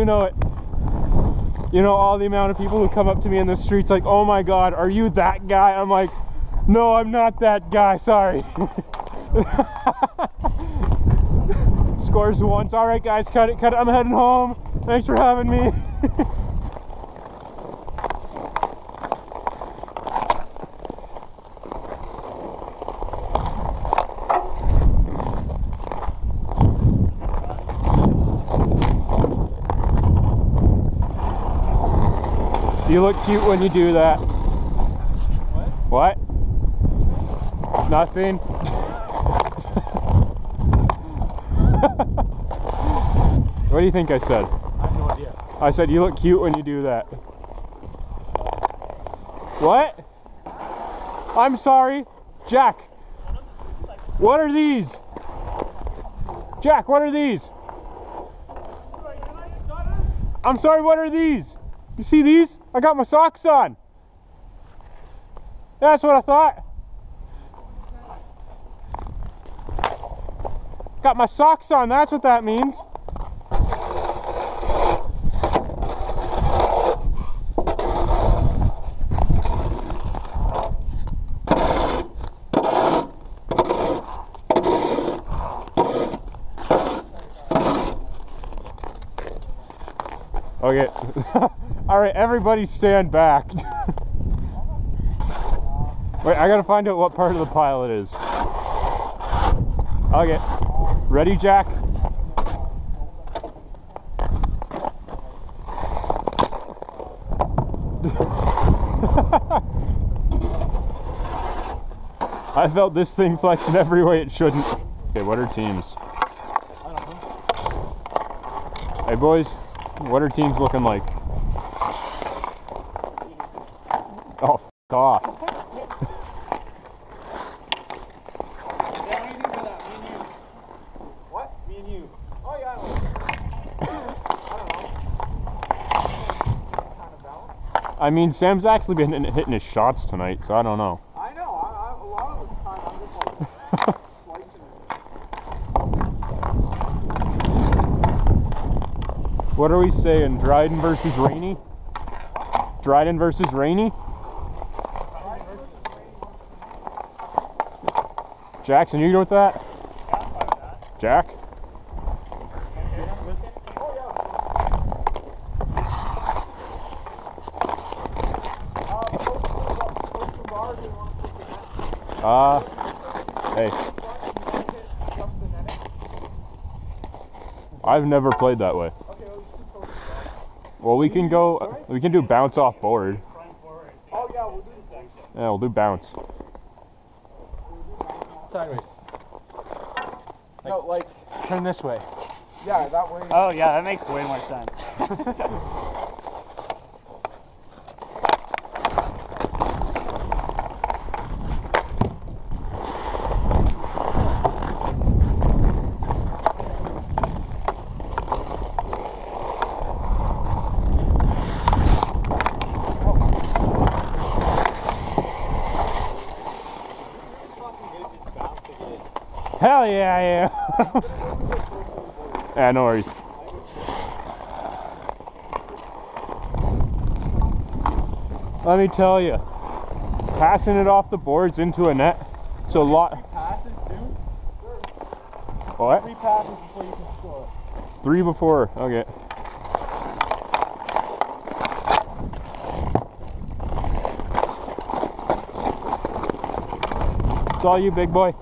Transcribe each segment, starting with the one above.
you know it. You know all the amount of people who come up to me in the streets like, "Oh my God, are you that guy?" I'm like, "No, I'm not that guy. Sorry." Scores once. All right, guys, cut it, cut it. I'm heading home. Thanks for having me. You look cute when you do that. What? What? Nothing. what do you think I said? I have no idea. I said you look cute when you do that. What? I'm sorry. Jack. What are these? Jack, what are these? I'm sorry, what are these? You see these? I got my socks on. That's what I thought. Got my socks on, that's what that means. Okay. All right, everybody stand back. Wait, I gotta find out what part of the pile it is. Okay. Ready, Jack? I felt this thing flex in every way it shouldn't. Okay, what are teams? I don't know. Hey boys, what are teams looking like? Oh, f off. What? Me and you. Oh yeah. I don't know. I. I mean, Sam's actually been hitting- his shots tonight, so I don't know. I know. I, I, a lot of the time I'm just like slicing it. What are we saying? Dryden versus Rainy? Dryden versus Rainy? Jackson, you go with that? Jack? Uh, hey. I've never played that way. Well, we can go. We can do bounce off board. Oh yeah, we'll do the same. Yeah, we'll do bounce. Sideways. No, like turn this way. Yeah, that way. Oh yeah, that makes way more sense. Hell yeah, I am. yeah, no worries. Let me tell you, passing it off the boards into a net, it's a lot. Passes too. What? Three passes before you can score. Three before. Okay. It's all you, big boy.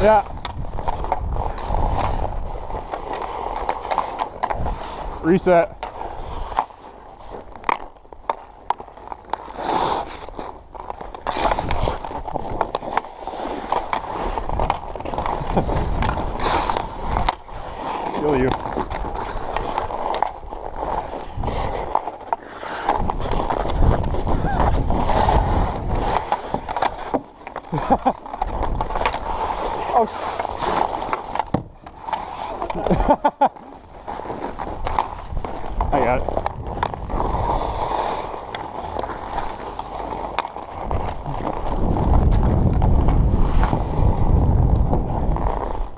Yeah. Reset. Kill you. oh. I got it.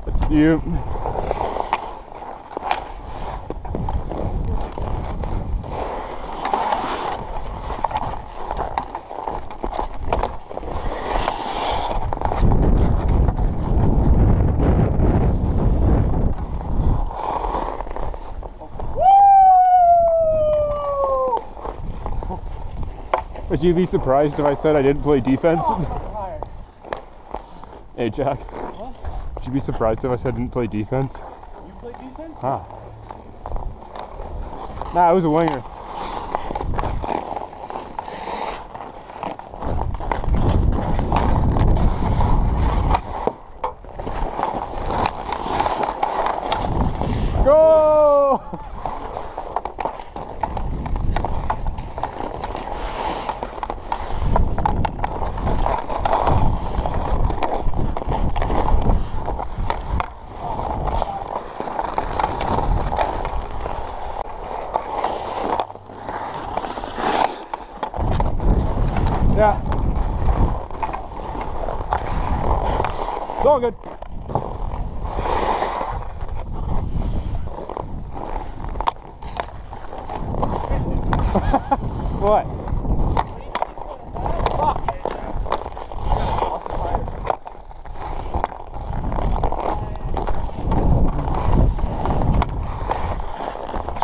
It's you. Would you be surprised if I said I didn't play defense? Oh, hey, Jack. Would you be surprised if I said I didn't play defense? You play defense? Huh. Nah, I was a winger. Go! Yeah. It's all good. what?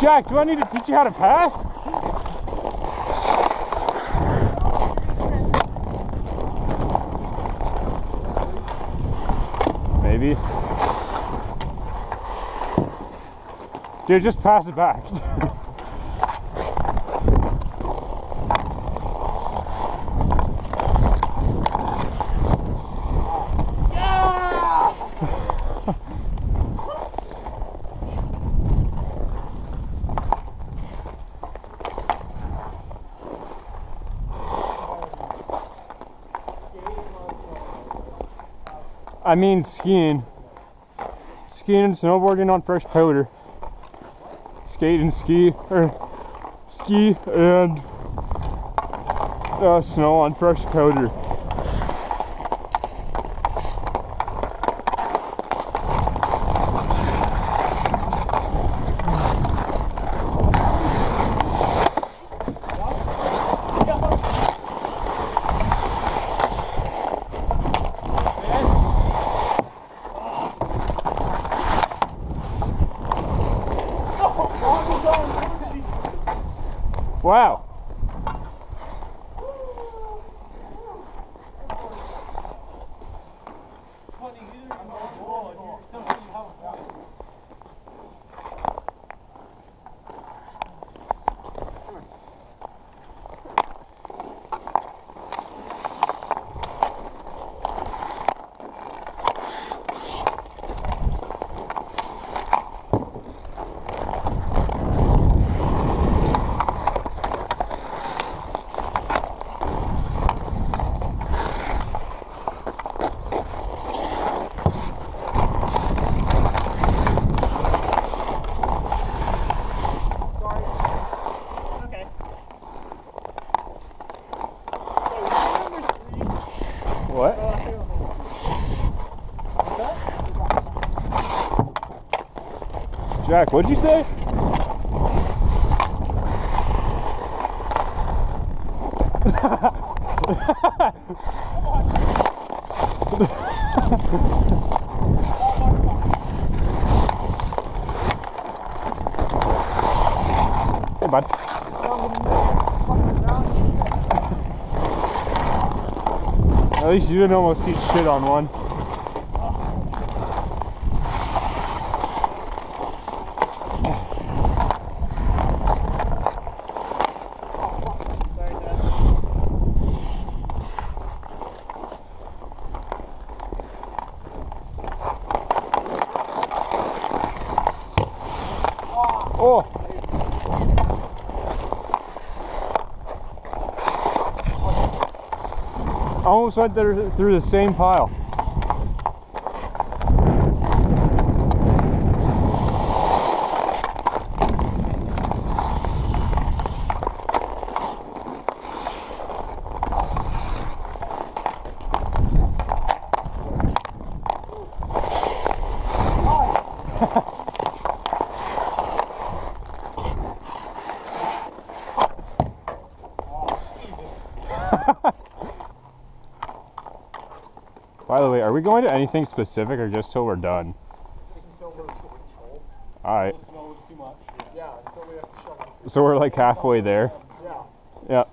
Jack, do I need to teach you how to pass? Maybe. Dude, just pass it back. I mean skiing. Skiing and snowboarding on fresh powder. Skate and ski, or ski and uh, snow on fresh powder. Wow. Okay. What? Jack, what'd you say? hey, bud. At least you didn't almost eat shit on one. Almost went there through the same pile. We going to anything specific or just till we're done? Alright. Yeah, until we have to shovel. So we're like halfway there. Yeah. Yeah.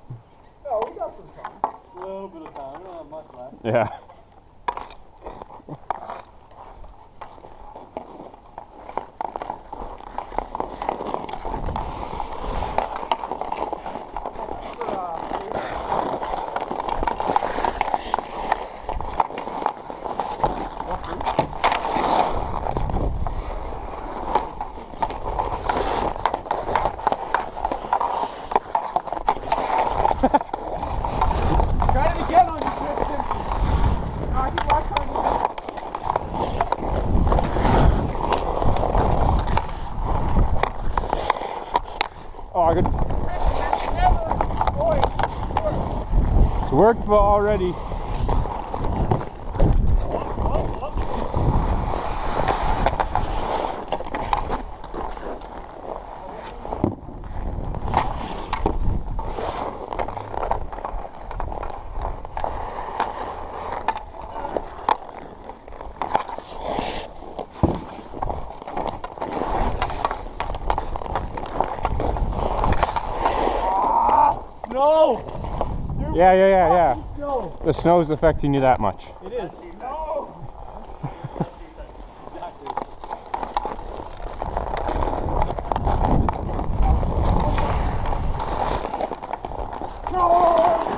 Oh, we got some time. A little bit of time, we don't have much left. Yeah. Try it again on you, Kristen. Ah, he walked on you. Oh, I could. Worked already. No! Yeah, yeah, yeah, yeah. The snow's affecting you that much. It is. No!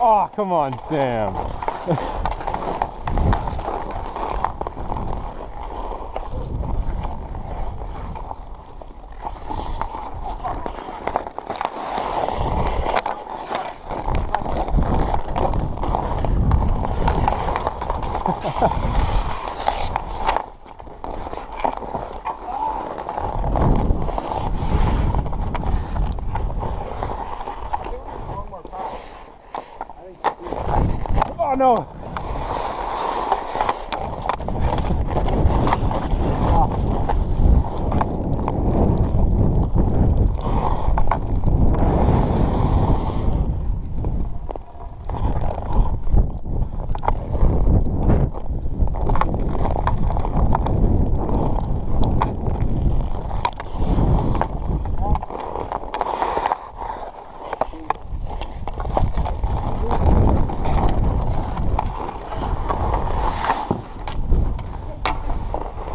Oh, come on, Sam. Oh no.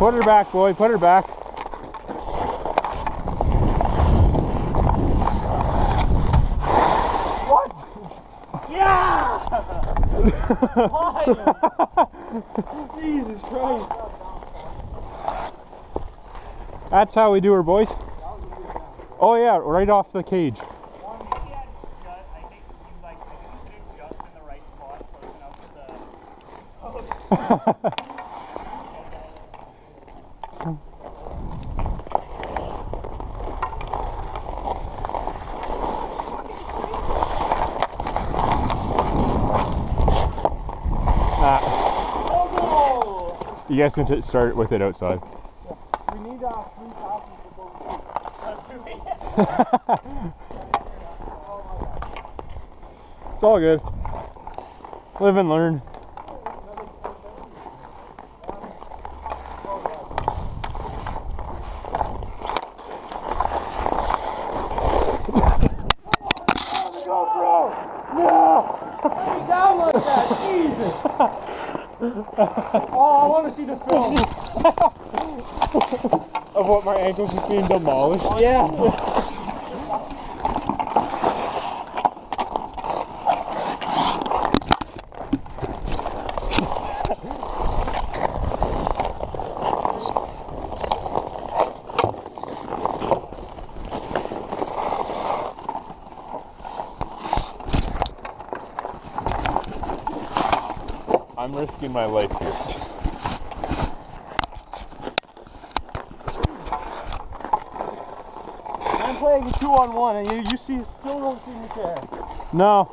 Put her back, boy. Put her back. What? Yeah! Jesus Christ! That's how we do her, boys. Oh yeah, right off the cage. I think you like stood just in the right spot, close enough to the You guys can start with it outside. We need uh, three thousand before we It's all good. Live and learn. down like that. Jesus. oh, I want to see the film. Of what my ankle's just being demolished. Oh, yeah. I'm risking my life here. I'm playing two on one, and you, you see, still don't see me. No.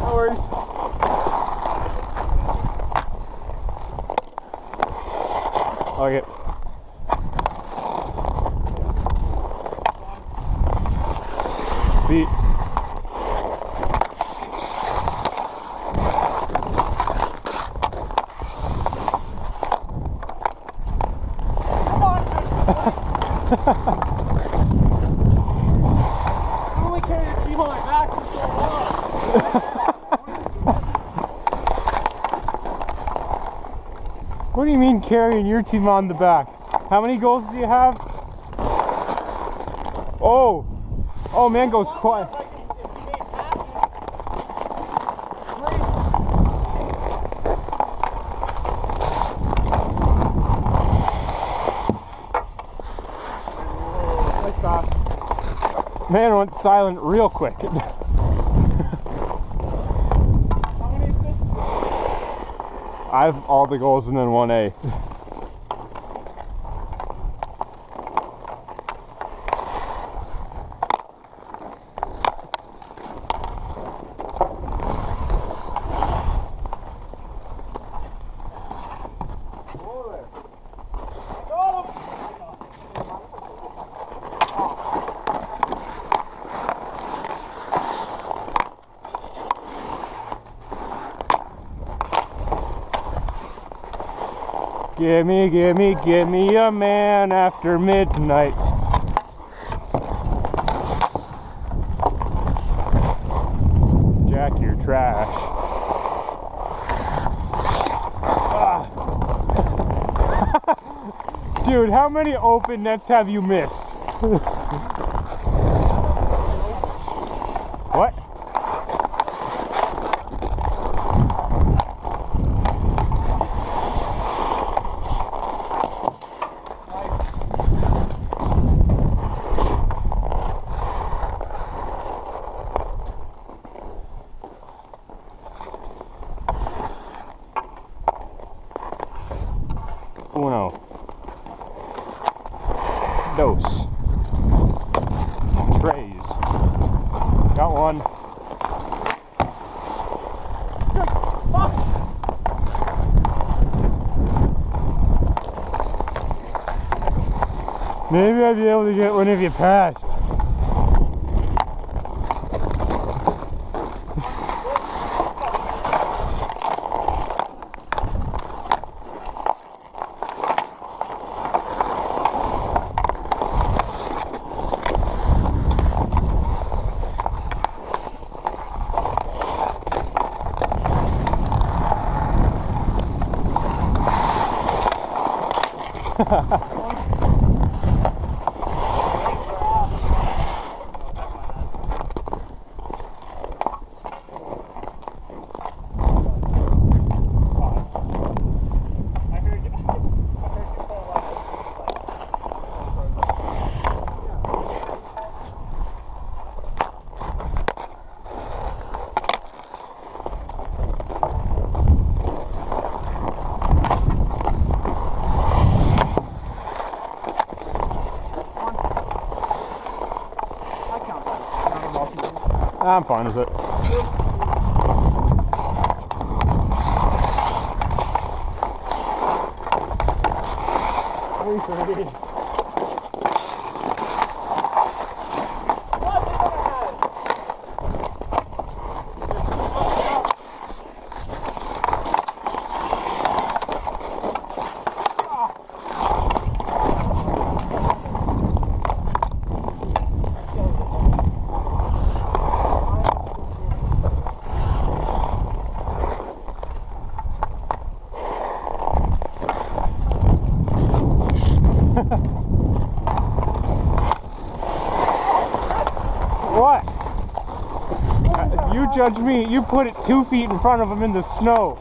No worries. Okay. Beat. Come on, Tristan. I've only carried a team on my back for so long. What do you mean carrying your team on the back? How many goals do you have? Oh. Oh, man goes quiet. Man went silent real quick. I have all the goals and then 1A. Gimme, gimme, gimme a man after midnight. Jack, you're trash. Ah. Dude, how many open nets have you missed? what? Uno. Dos. Trays. Got one. Able get one if you passed. I heard I'm fine with it. Three thirty. What? You me. You put it two feet in front of him in the snow.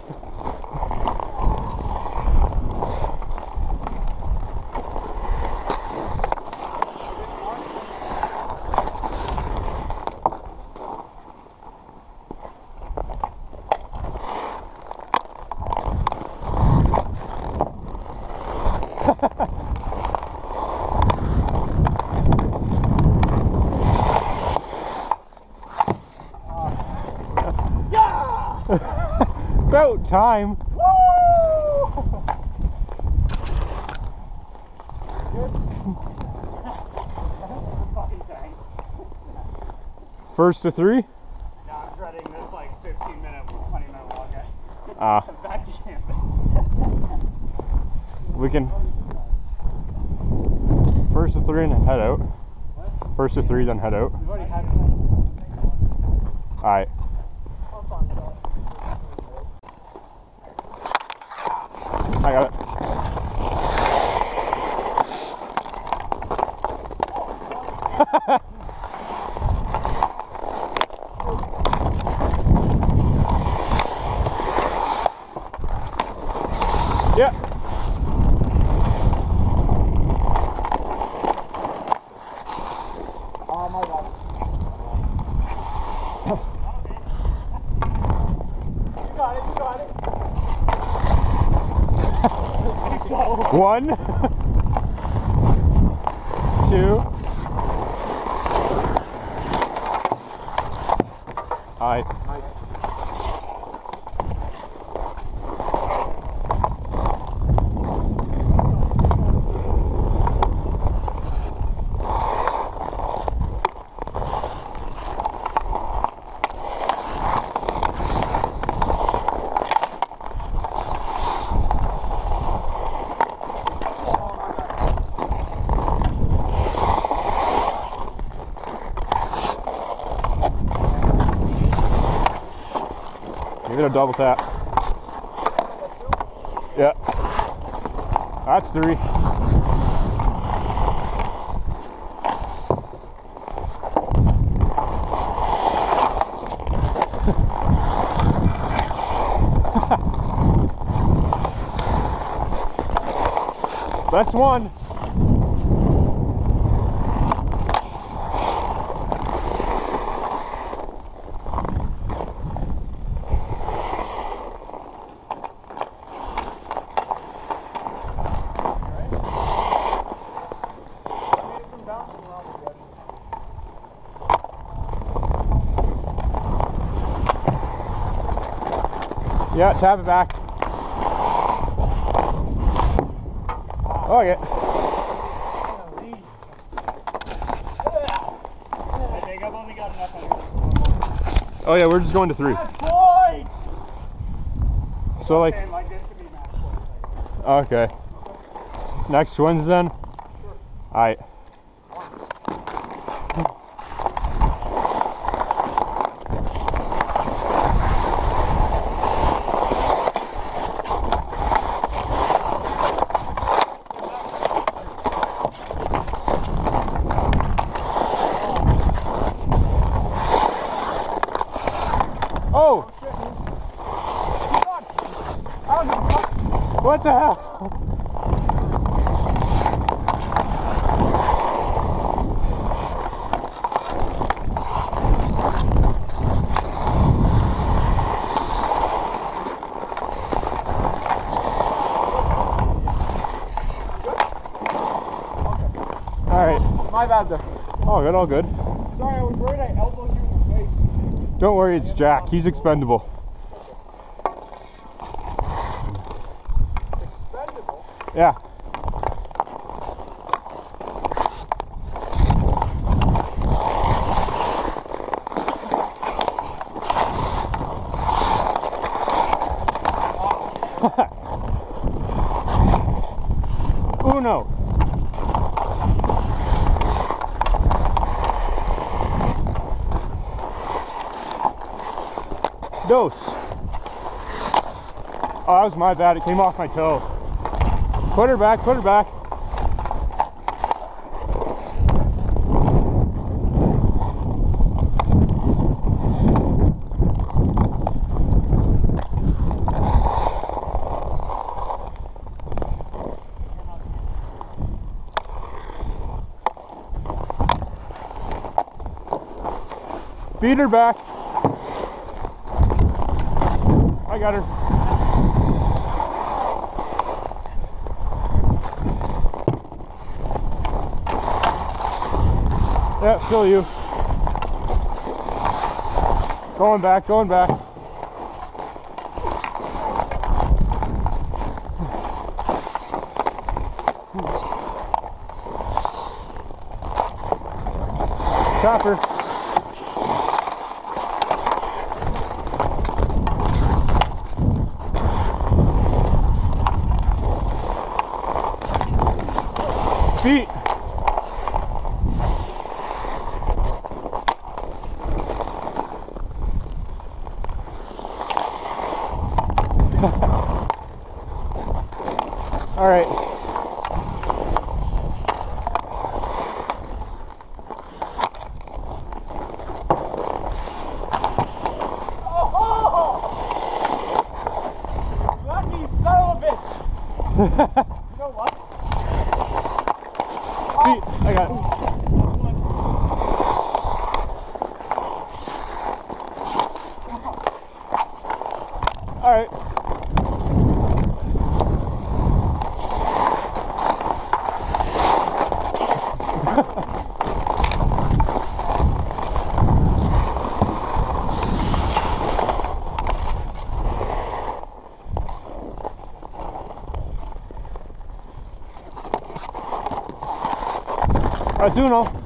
Time. First to three. Now I'm dreading this like 15 minute, 20 minute walk Ah, back to campus. we can. First to three and then head out. First to three, then head out. We've already had Alright. I got it. yeah. Oh my god. you got it, you got it. One, Give it double tap. Yeah. That's three. That's one. Yeah, tap it back. Okay. I think I've only got enough on Oh yeah, we're just going to three. So like, And like this could be match point. okay. Next one's then. Alright. Oh! What the hell? Alright. My bad there. All oh, good, all good. Sorry, I was worried I elbowed you in the face. Don't worry, it's Jack. He's expendable. Expendable. Yeah. Dos. Oh, that was my bad. It came off my toe. Put her back, put her back. Feed her back. I got her. Yeah, still you. Going back, going back. Chopper. Feet. All right. Lucky son of a bitch. you know what? Feet. I got it. All right. That's uno.